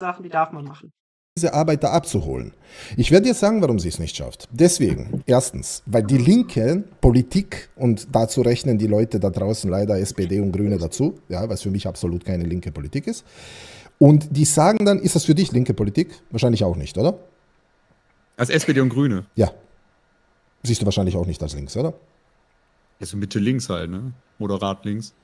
Sachen, die darf man machen diese Arbeiter abzuholen. Ich werde dir sagen, warum sie es nicht schafft. Deswegen, erstens, weil die linke Politik, und dazu rechnen die Leute da draußen leider SPD und Grüne dazu, ja, was für mich absolut keine linke Politik ist. Und die sagen dann, ist das für dich linke Politik? Wahrscheinlich auch nicht, oder? Als SPD und Grüne? Ja. Siehst du wahrscheinlich auch nicht als links, oder? Ja, so Mitte links halt, ne? Moderat links.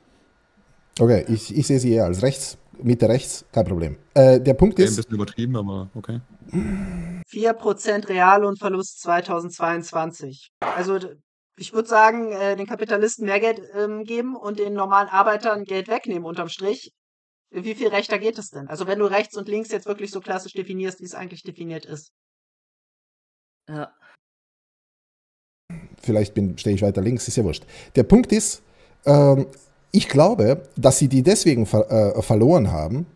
Okay, ich, ich sehe sie eher als rechts. Mitte rechts, kein Problem. Äh, der Punkt okay, ist. Ein bisschen übertrieben, aber okay. 4% Reallohnverlust 2022. Also ich würde sagen, äh, den Kapitalisten mehr Geld ähm, geben und den normalen Arbeitern Geld wegnehmen unterm Strich. Wie viel rechter geht es denn? Also wenn du rechts und links jetzt wirklich so klassisch definierst, wie es eigentlich definiert ist. Ja. Vielleicht stehe ich weiter links, ist ja wurscht. Der Punkt ist, ähm, ich glaube, dass sie die deswegen ver äh, verloren haben,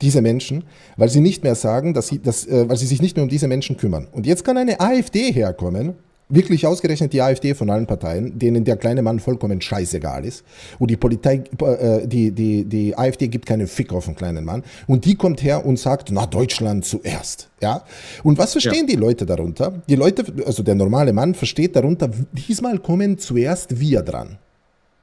diese Menschen, weil sie nicht mehr sagen, dass sie, dass, äh, weil sie sich nicht mehr um diese Menschen kümmern. Und jetzt kann eine AfD herkommen, wirklich ausgerechnet die AfD von allen Parteien, denen der kleine Mann vollkommen scheißegal ist. Und die Polizei, äh, die, die, die AfD gibt keinen Fick auf den kleinen Mann. Und die kommt her und sagt, na, Deutschland zuerst. Ja? Und was verstehen ja. die Leute darunter? Die Leute, also der normale Mann versteht darunter, diesmal kommen zuerst wir dran.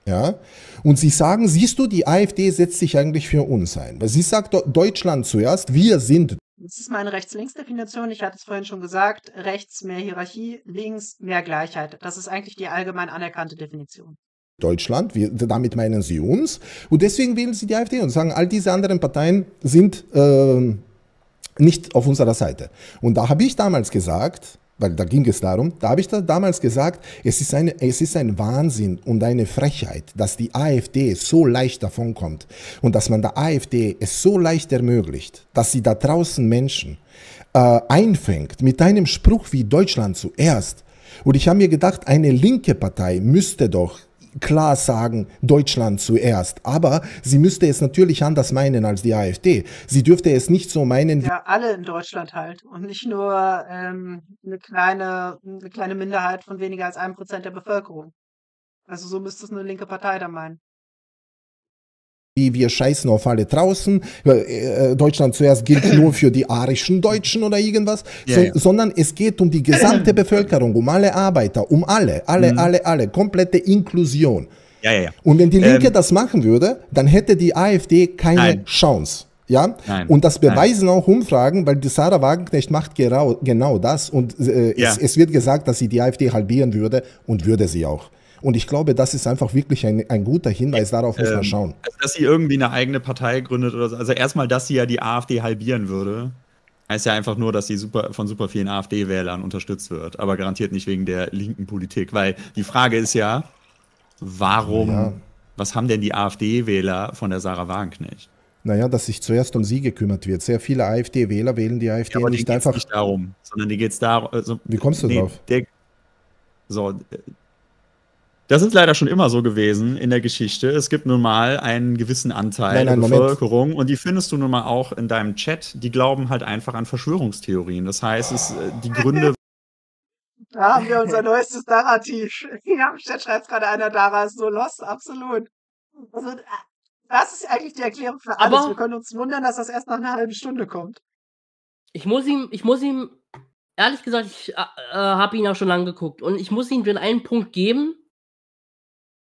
Ja? Und sie sagen, siehst du, die AfD setzt sich eigentlich für uns ein. Weil sie sagt Deutschland zuerst, wir sind. Das ist meine Rechts-Links-Definition. Ich hatte es vorhin schon gesagt. Rechts mehr Hierarchie, links mehr Gleichheit. Das ist eigentlich die allgemein anerkannte Definition. Deutschland, wir, damit meinen sie uns. Und deswegen wählen sie die AfD und sagen, all diese anderen Parteien sind äh, nicht auf unserer Seite. Und da habe ich damals gesagt, weil da ging es darum, da habe ich da damals gesagt, es ist, eine, es ist ein Wahnsinn und eine Frechheit, dass die AfD so leicht davonkommt und dass man der AfD es so leicht ermöglicht, dass sie da draußen Menschen äh, einfängt mit einem Spruch wie Deutschland zuerst. Und ich habe mir gedacht, eine linke Partei müsste doch klar sagen, Deutschland zuerst. Aber sie müsste es natürlich anders meinen als die AfD. Sie dürfte es nicht so meinen. Ja, alle in Deutschland halt. Und nicht nur ähm, eine, kleine, eine kleine Minderheit von weniger als einem Prozent der Bevölkerung. Also so müsste es eine linke Partei da meinen wie wir scheißen auf alle draußen. Äh, Deutschland zuerst gilt nur für die arischen Deutschen oder irgendwas, ja, so, ja. sondern es geht um die gesamte Bevölkerung, um alle Arbeiter, um alle, alle, mhm. alle, alle, komplette Inklusion. Ja, ja, ja. Und wenn die Linke ähm, das machen würde, dann hätte die AfD keine nein. Chance. Ja, nein, und das beweisen nein. auch Umfragen, weil die Sarah Wagenknecht macht genau, genau das und äh, ja. es, es wird gesagt, dass sie die AfD halbieren würde und würde sie auch. Und ich glaube, das ist einfach wirklich ein, ein guter Hinweis, darauf muss man ähm, schauen. Also, dass sie irgendwie eine eigene Partei gründet oder so. Also erstmal, dass sie ja die AfD halbieren würde, heißt ja einfach nur, dass sie super, von super vielen AfD-Wählern unterstützt wird. Aber garantiert nicht wegen der linken Politik. Weil die Frage ist ja, warum, ja. was haben denn die AfD-Wähler von der Sarah Wagenknecht? Naja, dass sich zuerst um sie gekümmert wird. Sehr viele AfD-Wähler wählen die AfD ja, aber nicht einfach. nicht darum, sondern die geht es darum. Also, Wie kommst du nee, drauf? Der, so, das ist leider schon immer so gewesen in der Geschichte. Es gibt nun mal einen gewissen Anteil nein, nein, der Bevölkerung Moment. und die findest du nun mal auch in deinem Chat. Die glauben halt einfach an Verschwörungstheorien. Das heißt, es, äh, die Gründe. Da haben wir unser neuestes Narrativ. Ja, im Chat schreibt gerade einer, Dara ist so lost, absolut. Also, das ist eigentlich die Erklärung für alles. Aber wir können uns wundern, dass das erst nach einer halben Stunde kommt. Ich muss ihm, ich muss ihm, ehrlich gesagt, ich äh, äh habe ihn auch schon lange geguckt und ich muss ihm den einen Punkt geben,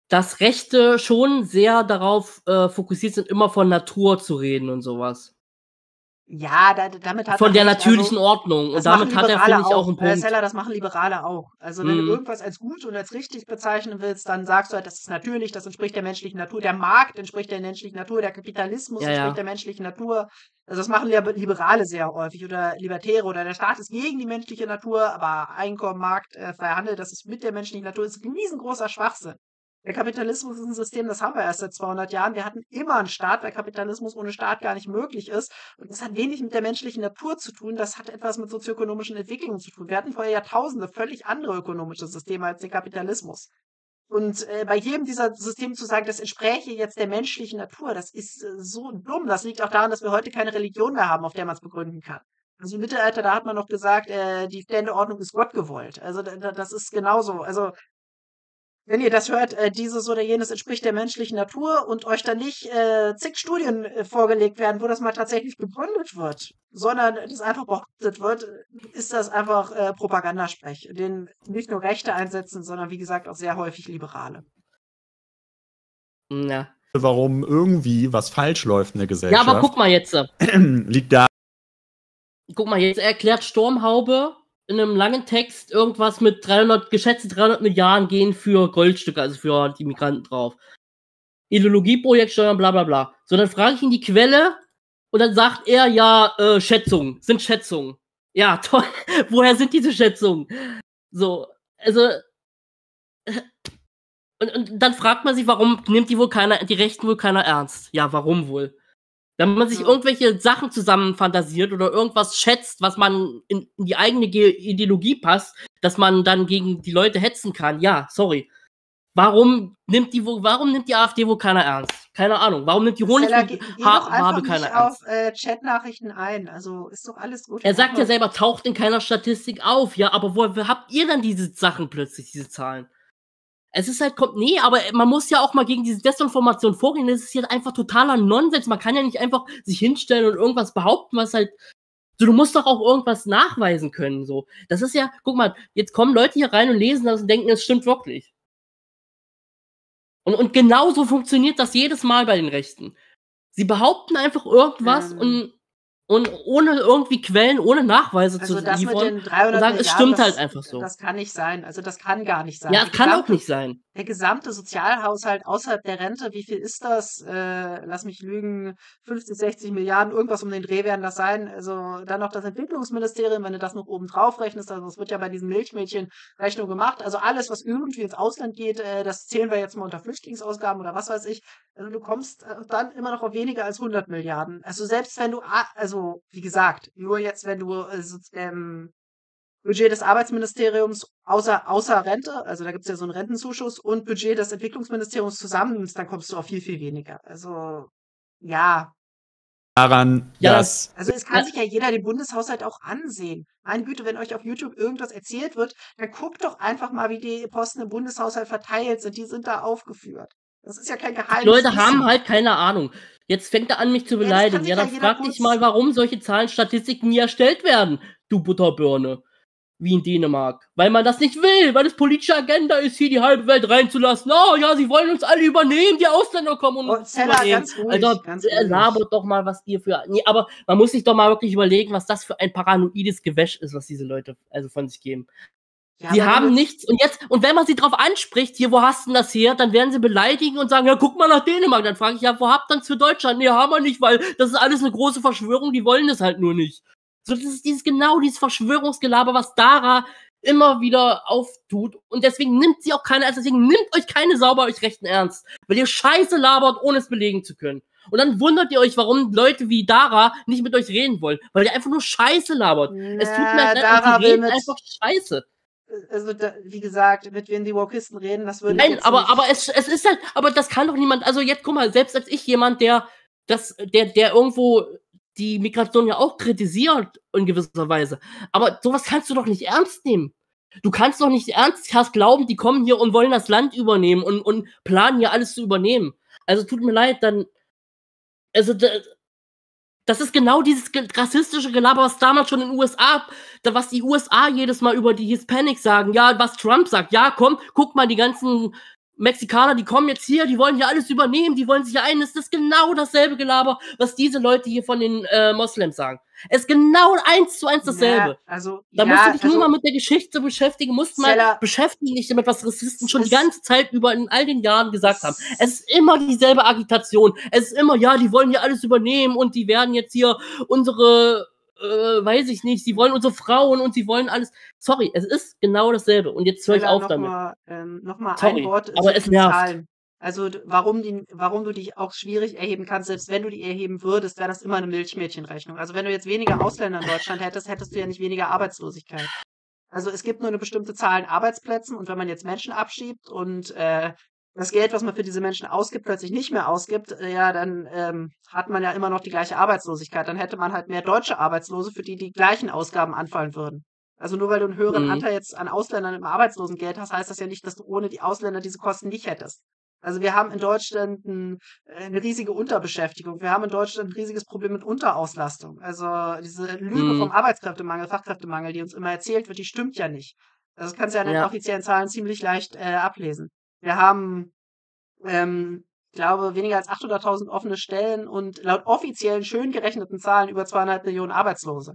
dass Rechte schon sehr darauf äh, fokussiert sind, immer von Natur zu reden und sowas. Ja, da, damit hat Von der recht, natürlichen also, Ordnung. Und damit hat er, finde ich, auch einen äh, Punkt. Seller, das machen Liberale auch. Also, wenn mm. du mhm. irgendwas als gut und als richtig bezeichnen willst, dann sagst du halt, das ist natürlich, das entspricht der menschlichen Natur. Der Markt entspricht der menschlichen Natur, der Kapitalismus ja, entspricht ja. der menschlichen Natur. Also, das machen Liberale sehr häufig oder Libertäre oder der Staat ist gegen die menschliche Natur, aber Einkommen, Markt, äh, freier Handel, das ist mit der menschlichen Natur, das ist ein riesengroßer Schwachsinn. Der Kapitalismus ist ein System, das haben wir erst seit 200 Jahren. Wir hatten immer einen Staat, weil Kapitalismus ohne Staat gar nicht möglich ist. Und das hat wenig mit der menschlichen Natur zu tun. Das hat etwas mit sozioökonomischen Entwicklungen zu tun. Wir hatten vorher Jahrtausende völlig andere ökonomische Systeme als den Kapitalismus. Und äh, bei jedem dieser Systeme zu sagen, das entspräche jetzt der menschlichen Natur, das ist äh, so dumm. Das liegt auch daran, dass wir heute keine Religion mehr haben, auf der man es begründen kann. Also im Mittelalter, da hat man noch gesagt, äh, die Ständeordnung ist Gott gewollt. Also da, das ist genauso. Also wenn ihr das hört, äh, dieses oder jenes entspricht der menschlichen Natur und euch dann nicht äh, zig Studien äh, vorgelegt werden, wo das mal tatsächlich begründet wird, sondern das einfach behauptet wird, ist das einfach äh, Propagandasprech, den nicht nur Rechte einsetzen, sondern wie gesagt auch sehr häufig Liberale. Ja. Warum irgendwie was falsch läuft in der Gesellschaft. Ja, aber guck mal jetzt. liegt da. Guck mal, jetzt erklärt Stormhaube in einem langen Text irgendwas mit 300, geschätzte 300 Milliarden gehen für Goldstücke, also für die Migranten drauf. Ideologieprojekt steuern, bla bla bla. So, dann frage ich ihn die Quelle und dann sagt er, ja, äh, Schätzungen, sind Schätzungen. Ja, toll. Woher sind diese Schätzungen? So, also. Und, und dann fragt man sich, warum nimmt die wohl keiner, die Rechten wohl keiner ernst? Ja, warum wohl? Wenn man sich irgendwelche Sachen zusammen fantasiert oder irgendwas schätzt, was man in, in die eigene Ideologie passt, dass man dann gegen die Leute hetzen kann, ja, sorry. Warum nimmt die, warum nimmt die AfD wohl keiner ernst? Keine Ahnung. Warum nimmt die Honigfarbe keiner ernst? auf äh, Chatnachrichten ein. Also ist doch alles gut. Er sagt ja selber, taucht in keiner Statistik auf. Ja, aber wo habt ihr dann diese Sachen plötzlich, diese Zahlen? Es ist halt, kommt, nee, aber man muss ja auch mal gegen diese Desinformation vorgehen. Das ist jetzt einfach totaler Nonsens. Man kann ja nicht einfach sich hinstellen und irgendwas behaupten, was halt so, du musst doch auch irgendwas nachweisen können, so. Das ist ja, guck mal, jetzt kommen Leute hier rein und lesen das und denken, es stimmt wirklich. Und, und genauso funktioniert das jedes Mal bei den Rechten. Sie behaupten einfach irgendwas ähm. und und ohne irgendwie Quellen, ohne Nachweise also zu das liefern. Mit den 300 und sagen, es stimmt halt einfach so. Das kann nicht sein. Also das kann gar nicht sein. Ja, es kann auch nicht sein. Der gesamte Sozialhaushalt außerhalb der Rente, wie viel ist das? Äh, lass mich lügen, 50, 60 Milliarden, irgendwas um den Dreh werden das sein. Also dann noch das Entwicklungsministerium, wenn du das noch oben drauf rechnest, also das wird ja bei diesen Milchmädchen-Rechnung gemacht. Also alles, was irgendwie ins Ausland geht, äh, das zählen wir jetzt mal unter Flüchtlingsausgaben oder was weiß ich. Also du kommst äh, dann immer noch auf weniger als 100 Milliarden. Also selbst wenn du, also also, wie gesagt, nur jetzt, wenn du äh, ähm, Budget des Arbeitsministeriums außer, außer Rente, also da gibt es ja so einen Rentenzuschuss, und Budget des Entwicklungsministeriums zusammennimmst, dann kommst du auf viel, viel weniger. Also, ja. Daran, ja, dass. Also, es kann sich ja jeder den Bundeshaushalt auch ansehen. Meine Güte, wenn euch auf YouTube irgendwas erzählt wird, dann guckt doch einfach mal, wie die Posten im Bundeshaushalt verteilt sind. Die sind da aufgeführt. Das ist ja kein Geheimnis. Leute haben halt keine Ahnung. Jetzt fängt er an, mich zu beleidigen. Ja, dann frag dich mal, warum solche Zahlen, Statistiken nie erstellt werden, du Butterbirne. Wie in Dänemark. Weil man das nicht will, weil es politische Agenda ist, hier die halbe Welt reinzulassen. Oh ja, sie wollen uns alle übernehmen, die Ausländer kommen und oh, uns Zella, übernehmen. Ganz ruhig, also, ganz ruhig. labert doch mal, was ihr für. Nee, aber man muss sich doch mal wirklich überlegen, was das für ein paranoides Gewäsch ist, was diese Leute also von sich geben. Ja, die haben nichts. Und jetzt, und wenn man sie drauf anspricht, hier, wo hast du das her, dann werden sie beleidigen und sagen, ja, guck mal nach Dänemark. Dann frage ich, ja, wo habt ihr für Deutschland? Nee, haben wir nicht, weil das ist alles eine große Verschwörung, die wollen das halt nur nicht. So, das ist dieses, genau dieses Verschwörungsgelaber, was Dara immer wieder auftut. Und deswegen nimmt sie auch keine, also deswegen nimmt euch keine sauber euch rechten ernst. Weil ihr Scheiße labert, ohne es belegen zu können. Und dann wundert ihr euch, warum Leute wie Dara nicht mit euch reden wollen. Weil ihr einfach nur Scheiße labert. Ja, es tut mir leid, Dara reden einfach Scheiße also da, wie gesagt, mit wem die Wokisten reden, das würde Nein, aber, nicht. aber es, es ist halt, aber das kann doch niemand, also jetzt guck mal, selbst als ich jemand, der das, der, der irgendwo die Migration ja auch kritisiert in gewisser Weise. Aber sowas kannst du doch nicht ernst nehmen. Du kannst doch nicht ernsthaft glauben, die kommen hier und wollen das Land übernehmen und, und planen hier alles zu übernehmen. Also tut mir leid, dann, also das ist genau dieses rassistische Gelaber, was damals schon in den USA, was die USA jedes Mal über die Hispanics sagen. Ja, was Trump sagt. Ja, komm, guck mal, die ganzen Mexikaner, die kommen jetzt hier, die wollen hier alles übernehmen, die wollen sich ja ein. Das ist genau dasselbe Gelaber, was diese Leute hier von den äh, Moslems sagen. Es ist genau eins zu eins dasselbe. Ja, also, da ja, musst du dich also, nur mal mit der Geschichte beschäftigen, musst mal beschäftigen dich damit, was Rassisten schon die ganze Zeit über in all den Jahren gesagt haben. Es ist immer dieselbe Agitation. Es ist immer, ja, die wollen hier alles übernehmen und die werden jetzt hier unsere äh, weiß ich nicht, sie wollen unsere Frauen und sie wollen alles. Sorry, es ist genau dasselbe. Und jetzt höre ich auf damit. Mal, ähm, Nochmal ein Wort aber es nervt. Zahlen. Also warum, die, warum du dich auch schwierig erheben kannst, selbst wenn du die erheben würdest, wäre das immer eine Milchmädchenrechnung. Also wenn du jetzt weniger Ausländer in Deutschland hättest, hättest du ja nicht weniger Arbeitslosigkeit. Also es gibt nur eine bestimmte Zahl an Arbeitsplätzen und wenn man jetzt Menschen abschiebt und äh, das Geld, was man für diese Menschen ausgibt, plötzlich nicht mehr ausgibt, äh, ja, dann ähm, hat man ja immer noch die gleiche Arbeitslosigkeit. Dann hätte man halt mehr deutsche Arbeitslose, für die die gleichen Ausgaben anfallen würden. Also nur weil du einen höheren mhm. Anteil jetzt an Ausländern im Arbeitslosengeld hast, heißt das ja nicht, dass du ohne die Ausländer diese Kosten nicht hättest. Also wir haben in Deutschland ein, äh, eine riesige Unterbeschäftigung. Wir haben in Deutschland ein riesiges Problem mit Unterauslastung. Also diese Lüge mhm. vom Arbeitskräftemangel, Fachkräftemangel, die uns immer erzählt wird, die stimmt ja nicht. Das kannst du ja an den ja. offiziellen Zahlen ziemlich leicht äh, ablesen. Wir haben, ähm, glaube, weniger als 800.000 offene Stellen und laut offiziellen schön gerechneten Zahlen über zweieinhalb Millionen Arbeitslose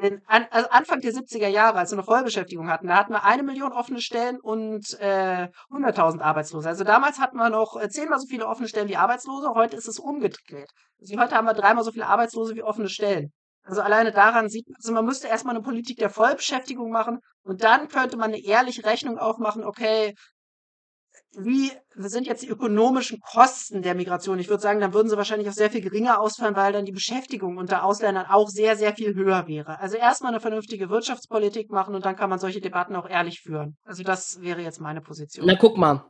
in, an, also Anfang der 70er Jahre, als wir eine Vollbeschäftigung hatten, da hatten wir eine Million offene Stellen und äh, 100.000 Arbeitslose. Also damals hatten wir noch äh, zehnmal so viele offene Stellen wie Arbeitslose. Heute ist es umgedreht. Also heute haben wir dreimal so viele Arbeitslose wie offene Stellen. Also alleine daran sieht man, also man müsste erstmal eine Politik der Vollbeschäftigung machen und dann könnte man eine ehrliche Rechnung aufmachen, okay, wie sind jetzt die ökonomischen Kosten der Migration? Ich würde sagen, dann würden sie wahrscheinlich auch sehr viel geringer ausfallen, weil dann die Beschäftigung unter Ausländern auch sehr, sehr viel höher wäre. Also erstmal eine vernünftige Wirtschaftspolitik machen und dann kann man solche Debatten auch ehrlich führen. Also das wäre jetzt meine Position. Na guck mal,